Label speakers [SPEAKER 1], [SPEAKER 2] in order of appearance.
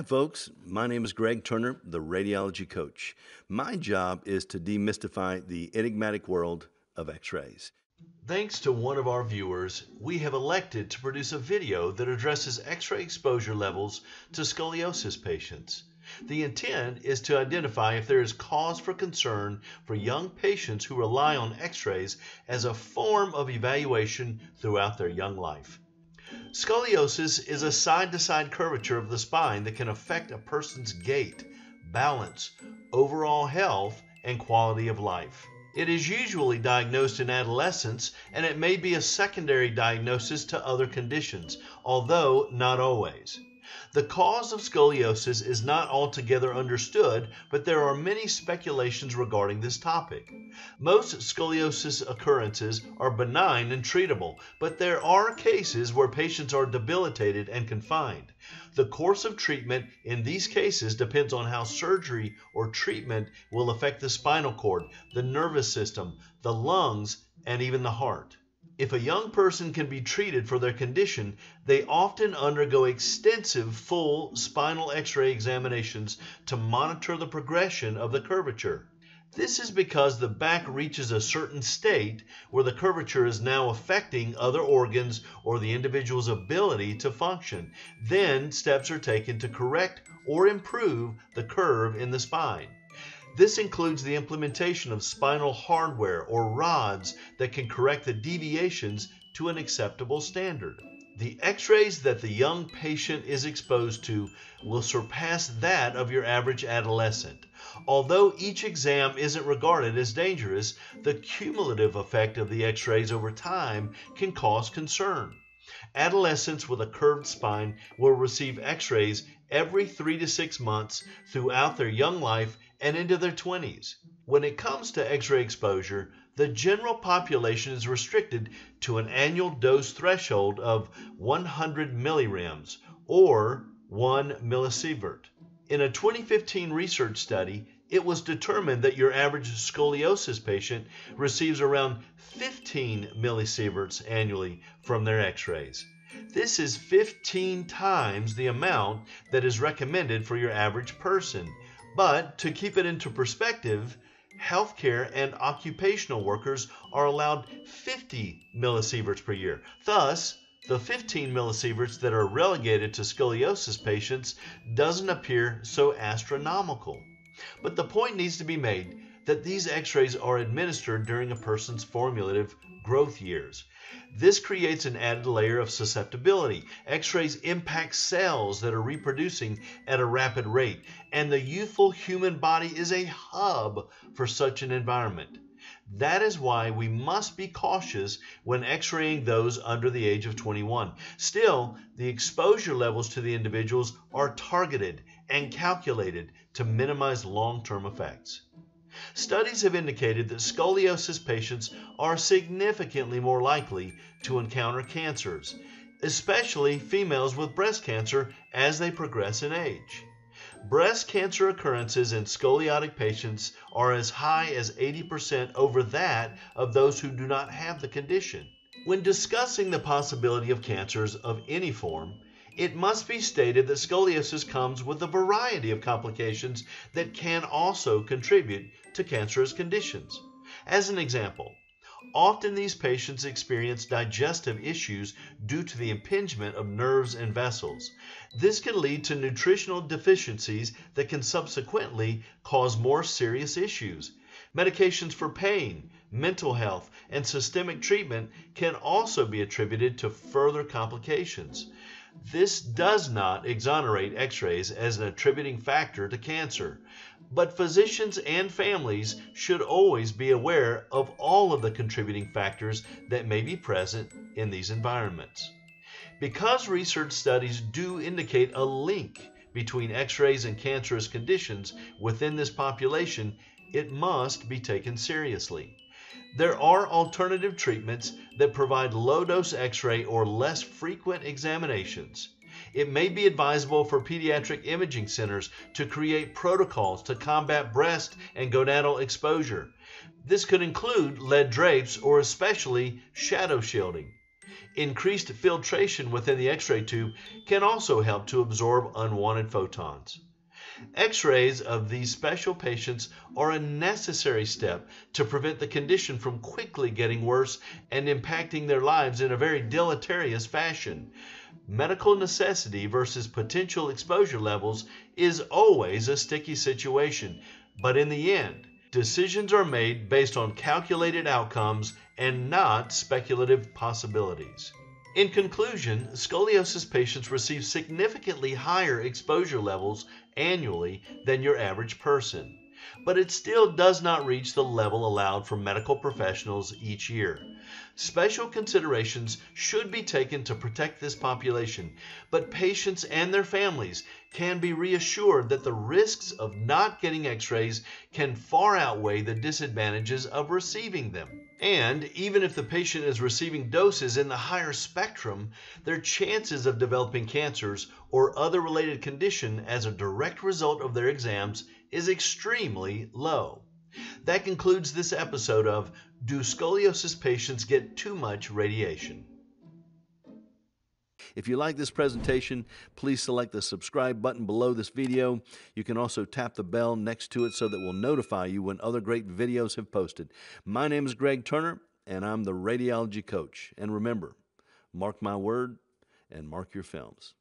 [SPEAKER 1] Hi, folks. My name is Greg Turner, the radiology coach. My job is to demystify the enigmatic world of x rays.
[SPEAKER 2] Thanks to one of our viewers, we have elected to produce a video that addresses x ray exposure levels to scoliosis patients. The intent is to identify if there is cause for concern for young patients who rely on x rays as a form of evaluation throughout their young life. Scoliosis is a side to side curvature of the spine that can affect a person's gait, balance, overall health, and quality of life. It is usually diagnosed in adolescence and it may be a secondary diagnosis to other conditions, although not always. The cause of scoliosis is not altogether understood, but there are many speculations regarding this topic. Most scoliosis occurrences are benign and treatable, but there are cases where patients are debilitated and confined. The course of treatment in these cases depends on how surgery or treatment will affect the spinal cord, the nervous system, the lungs, and even the heart. If a young person can be treated for their condition, they often undergo extensive full spinal x ray examinations to monitor the progression of the curvature. This is because the back reaches a certain state where the curvature is now affecting other organs or the individual's ability to function. Then steps are taken to correct or improve the curve in the spine. This includes the implementation of spinal hardware or rods that can correct the deviations to an acceptable standard. The x rays that the young patient is exposed to will surpass that of your average adolescent. Although each exam isn't regarded as dangerous, the cumulative effect of the x rays over time can cause concern. Adolescents with a curved spine will receive x rays every three to six months throughout their young life and into their 20s. When it comes to x ray exposure, the general population is restricted to an annual dose threshold of 100 millirems or 1 millisievert. In a 2015 research study, it was determined that your average scoliosis patient receives around 15 millisieverts annually from their x rays. This is 15 times the amount that is recommended for your average person. But to keep it into perspective, healthcare and occupational workers are allowed 50 millisieverts per year. Thus, the 15 millisieverts that are relegated to scoliosis patients doesn't appear so astronomical. But the point needs to be made that these x-rays are administered during a person's formulative growth years. This creates an added layer of susceptibility. X rays impact cells that are reproducing at a rapid rate, and the youthful human body is a hub for such an environment. That is why we must be cautious when x raying those under the age of 21. Still, the exposure levels to the individuals are targeted and calculated to minimize long term effects. Studies have indicated that scoliosis patients are significantly more likely to encounter cancers, especially females with breast cancer as they progress in age. Breast cancer occurrences in scoliotic patients are as high as 80% over that of those who do not have the condition. When discussing the possibility of cancers of any form, it must be stated that scoliosis comes with a variety of complications that can also contribute to cancerous conditions. As an example, often these patients experience digestive issues due to the impingement of nerves and vessels. This can lead to nutritional deficiencies that can subsequently cause more serious issues. Medications for pain, mental health, and systemic treatment can also be attributed to further complications. This does not exonerate x rays as an attributing factor to cancer, but physicians and families should always be aware of all of the contributing factors that may be present in these environments. Because research studies do indicate a link between x rays and cancerous conditions within this population, it must be taken seriously. There are alternative treatments that provide low dose x ray or less frequent examinations. It may be advisable for pediatric imaging centers to create protocols to combat breast and gonadal exposure. This could include lead drapes or especially shadow shielding. Increased filtration within the x ray tube can also help to absorb unwanted photons. X rays of these special patients are a necessary step to prevent the condition from quickly getting worse and impacting their lives in a very deleterious fashion. Medical necessity versus potential exposure levels is always a sticky situation, but in the end, decisions are made based on calculated outcomes and not speculative possibilities. In conclusion, scoliosis patients receive significantly higher exposure levels annually than your average person, but it still does not reach the level allowed for medical professionals each year. Special considerations should be taken to protect this population, but patients and their families can be reassured that the risks of not getting x rays can far outweigh the disadvantages of receiving them. And even if the patient is receiving doses in the higher spectrum, their chances of developing cancers or other related condition as a direct result of their exams is extremely low. That concludes this episode of Do Scoliosis Patients Get Too Much Radiation?
[SPEAKER 1] If you like this presentation, please select the subscribe button below this video. You can also tap the bell next to it so that we'll notify you when other great videos have posted. My name is Greg Turner, and I'm the radiology coach. And remember, mark my word and mark your films.